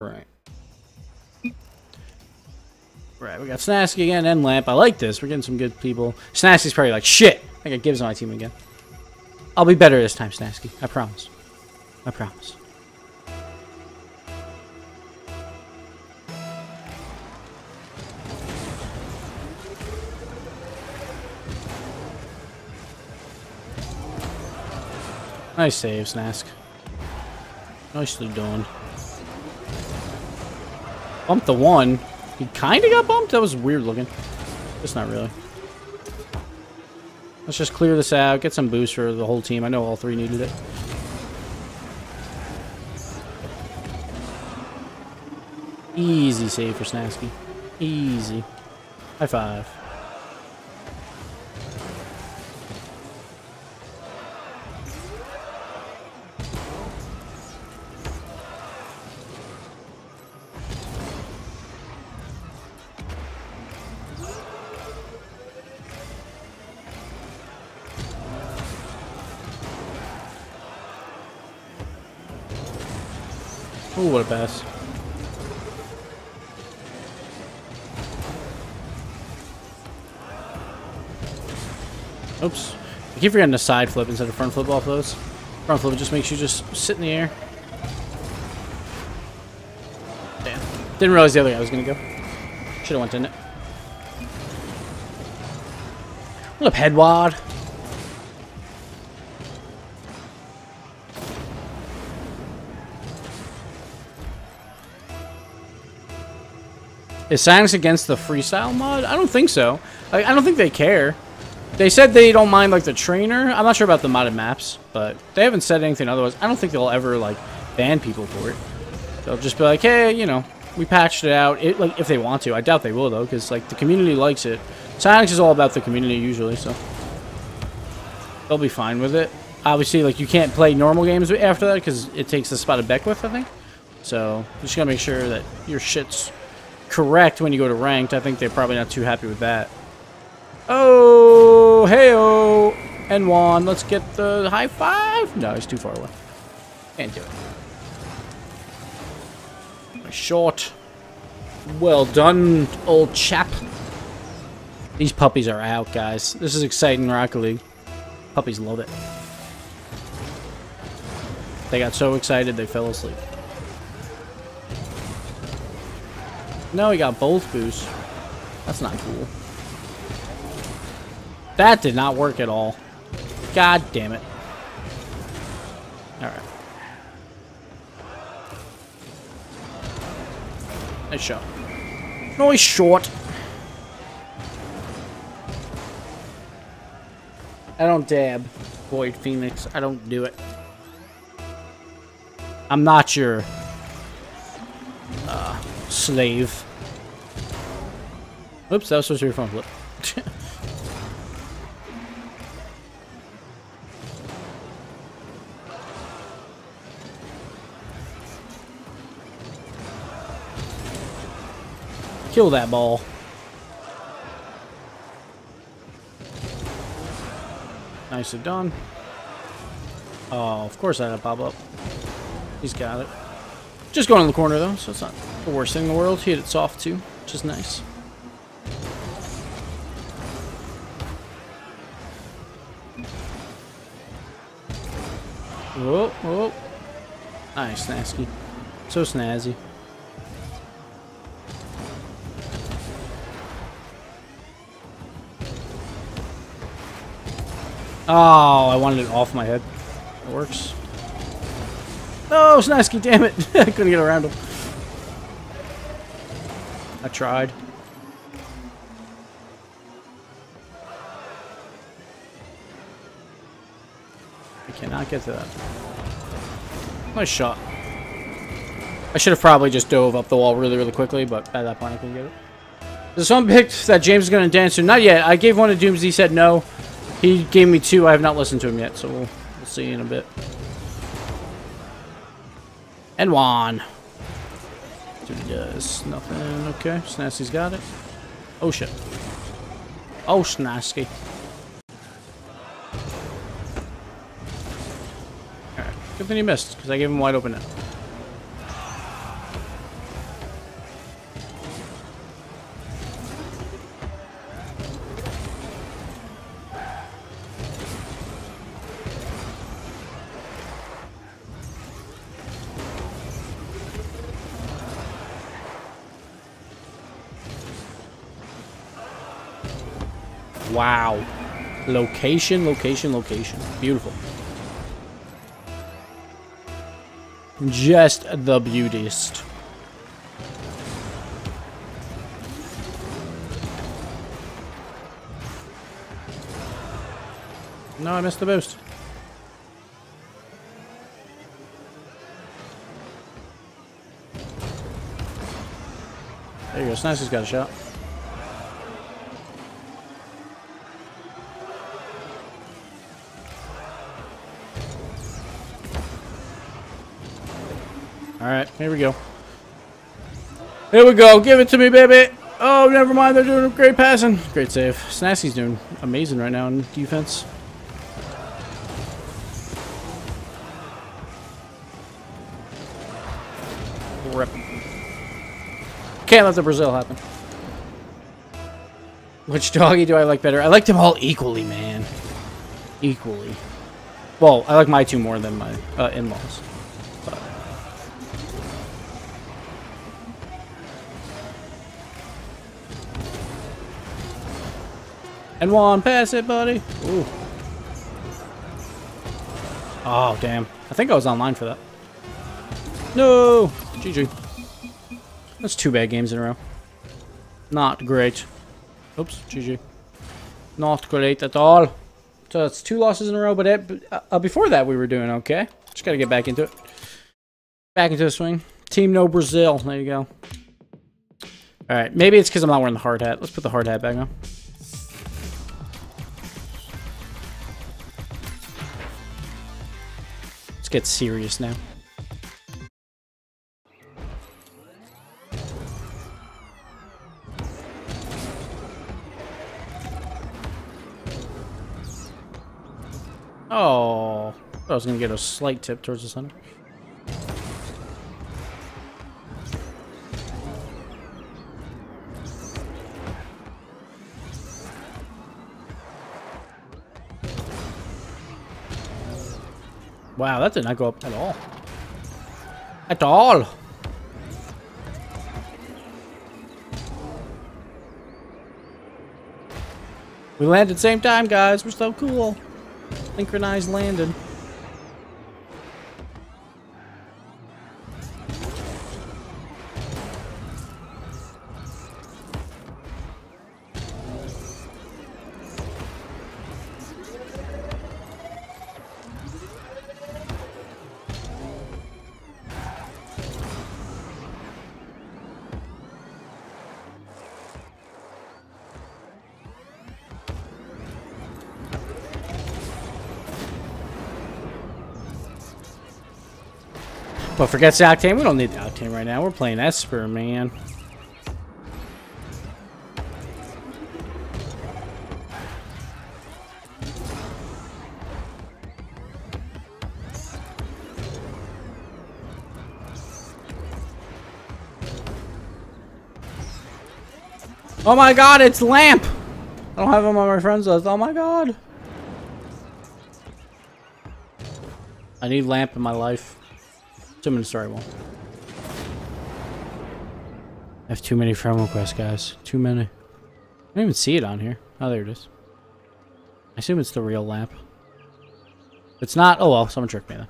Right. Right, we got Snasky again and Lamp. I like this. We're getting some good people. Snasky's probably like, shit! I got Gibbs on my team again. I'll be better this time, Snasky. I promise. I promise. Nice save, Snask. Nicely done. Bumped the one. He kind of got bumped? That was weird looking. Just not really. Let's just clear this out, get some boost for the whole team. I know all three needed it. Easy save for Snasky. Easy. High five. Ooh, what a pass. Oops. I keep forgetting to side flip instead of front flip off those. Front flip just makes you just sit in the air. Damn. Didn't realize the other guy was gonna go. Should have went in it. What up, Headwad? Is Psyonix against the freestyle mod? I don't think so. I, I don't think they care. They said they don't mind like the trainer. I'm not sure about the modded maps, but they haven't said anything otherwise. I don't think they'll ever like ban people for it. They'll just be like, hey, you know, we patched it out. It like if they want to. I doubt they will though, because like the community likes it. Psyonix is all about the community usually, so they'll be fine with it. Obviously, like you can't play normal games after that because it takes the spot of Beckwith, I think. So just gotta make sure that your shit's correct when you go to ranked. I think they're probably not too happy with that. Oh, heyo, and Juan, let's get the high five. No, he's too far away. Can't do it. Short. Well done, old chap. These puppies are out, guys. This is exciting Rocket League. Puppies love it. They got so excited they fell asleep. No, he got both boosts. That's not cool. That did not work at all. God damn it. Alright. Nice shot. He's short. I don't dab, Void Phoenix. I don't do it. I'm not your uh, slave. Oops, that was supposed to be a front flip. Kill that ball. Nicely done. Oh, of course I had a pop up. He's got it. Just going in the corner though, so it's not the worst thing in the world. He hit it soft too, which is nice. Snasky. So snazzy. Oh, I wanted it off my head. It works. No, Snasky, damn it. I couldn't get around him. I tried. I cannot get to that. Nice shot. I should have probably just dove up the wall really, really quickly, but at that point I couldn't get it. There's someone picked that James is going to dance to. Not yet. I gave one to Dooms. He said no. He gave me two. I have not listened to him yet, so we'll, we'll see in a bit. And Juan. Dude does nothing. Okay, Snasky's got it. Oh shit. Oh Snasky. Alright, good thing you missed, because I gave him wide open net. Wow. Location, location, location. Beautiful. Just the beautiest. No, I missed the boost. There you go. Snicer's got a shot. Alright, here we go. Here we go. Give it to me, baby. Oh, never mind. They're doing a great passing. Great save. Snassy's doing amazing right now in defense. Rip. Can't let the Brazil happen. Which doggy do I like better? I like them all equally, man. Equally. Well, I like my two more than my uh, in-laws. And one, pass it, buddy. Ooh. Oh, damn. I think I was online for that. No! GG. That's two bad games in a row. Not great. Oops, GG. Not great at all. So it's two losses in a row, but it, uh, before that we were doing okay. Just gotta get back into it. Back into the swing. Team No Brazil. There you go. Alright, maybe it's because I'm not wearing the hard hat. Let's put the hard hat back on. Let's get serious now. Oh, I was going to get a slight tip towards the center. Wow, that did not go up at all. At all. We landed same time, guys. We're so cool. Synchronized landing. But forgets the Octane. We don't need the Octane right now. We're playing Esper, man. Oh my god, it's Lamp! I don't have him on my friends list. Oh my god. I need Lamp in my life. Two minute story wall. I have too many friend requests, guys. Too many. I don't even see it on here. Oh, there it is. I assume it's the real lamp. If it's not, oh well, someone tricked me then.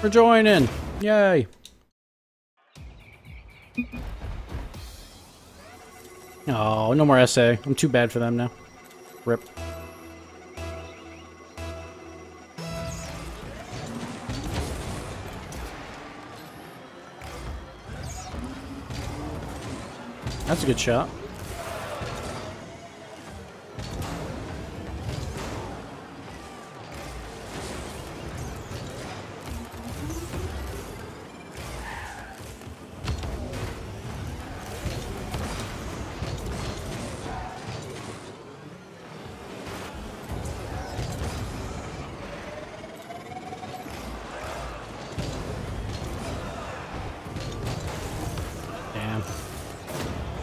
For joining. Yay. Oh, no more SA. I'm too bad for them now. Rip. That's a good shot.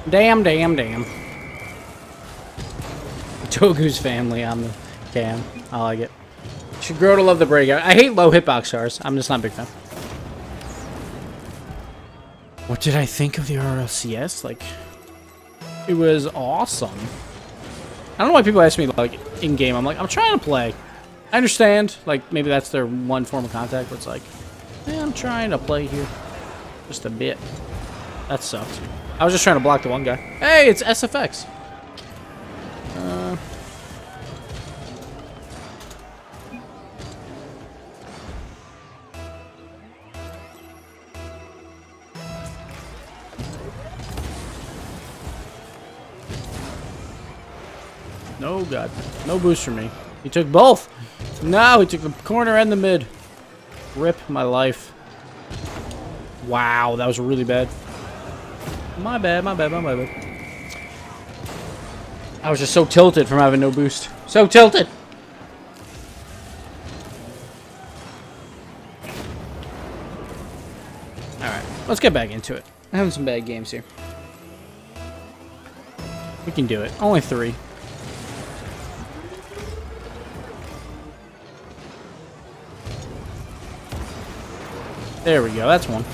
Damn, damn, damn. Togu's family on the cam. I like it. Should grow to love the breakout. I hate low hitbox stars. I'm just not a big fan. What did I think of the RLCS? Like, it was awesome. I don't know why people ask me, like, in-game. I'm like, I'm trying to play. I understand, like, maybe that's their one form of contact, but it's like, yeah, I'm trying to play here. Just a bit. That sucked. I was just trying to block the one guy. Hey, it's SFX. Uh... No, God. No boost for me. He took both. No, he took the corner and the mid. Rip my life. Wow, that was really bad. My bad, my bad, my bad. I was just so tilted from having no boost. So tilted! Alright, let's get back into it. I'm having some bad games here. We can do it. Only three. There we go, that's one.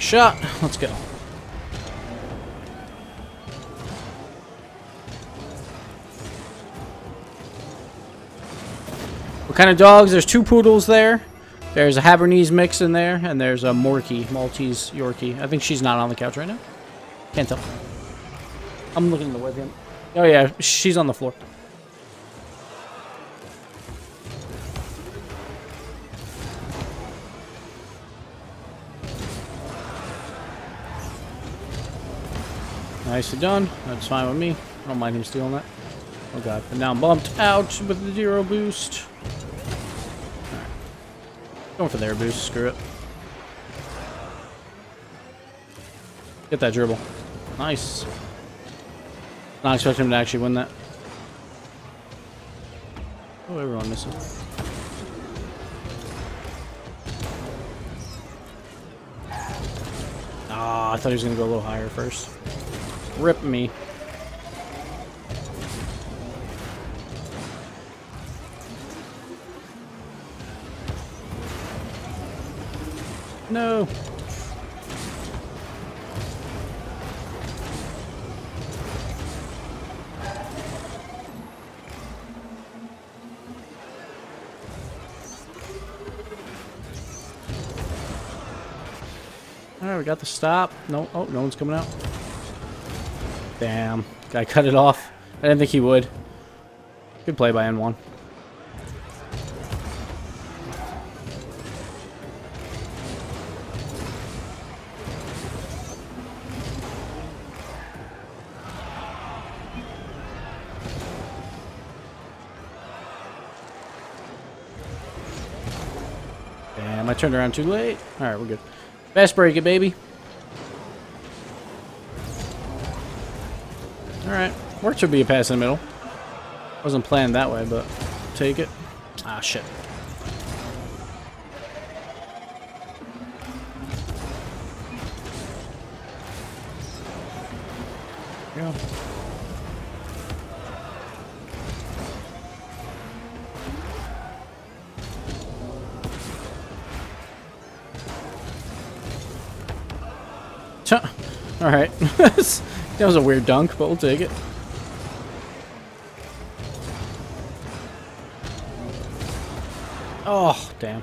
Shot. Let's go. Kind of dogs? There's two poodles there. There's a Havanese mix in there, and there's a Morkie, Maltese Yorkie. I think she's not on the couch right now. Can't tell. I'm looking at the webcam. Oh yeah, she's on the floor. Nicely done. That's fine with me. I don't mind him stealing that. Oh god. But now I'm bumped out with the zero boost. Going for their boost. Screw it. Get that dribble. Nice. Not expecting him to actually win that. Oh, everyone missing. Ah, I thought he was going to go a little higher first. Rip me. No. Alright, we got the stop. No, oh, no one's coming out. Damn. Guy cut it off. I didn't think he would. Good play by N1. Damn, I turned around too late. Alright, we're good. Fast break it, baby. Alright. Worked to be a pass in the middle. Wasn't planned that way, but take it. Ah, shit. Alright. That was a weird dunk, but we'll take it. Oh, damn.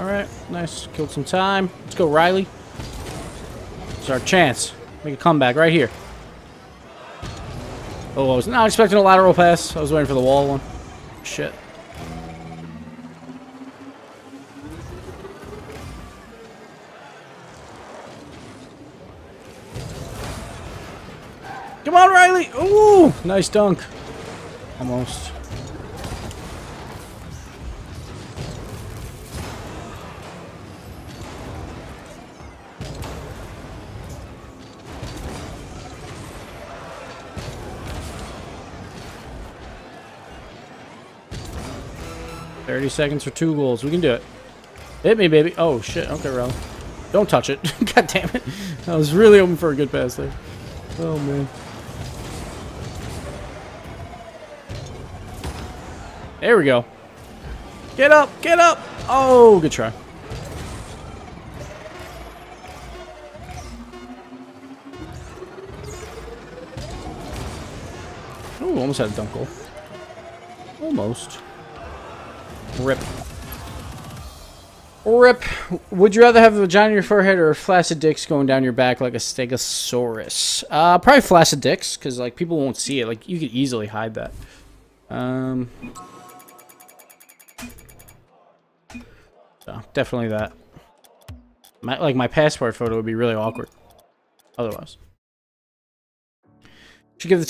Alright, nice. Killed some time. Let's go, Riley. It's our chance. Make a comeback right here. Oh, I was not expecting a lateral pass. I was waiting for the wall one. Shit. Come on, Riley! Ooh! Nice dunk. Almost. 30 seconds for two goals. We can do it. Hit me, baby. Oh, shit. Okay, Ro. Don't touch it. God damn it. I was really hoping for a good pass there. Oh, man. There we go. Get up! Get up! Oh, good try. Ooh, almost had a dunk goal. Almost. Rip. Rip. Would you rather have a vagina on your forehead or flaccid dicks going down your back like a stegosaurus? Uh, probably flaccid dicks, because, like, people won't see it. Like, you could easily hide that. Um... So, definitely that. My, like, my passport photo would be really awkward. Otherwise. Should give the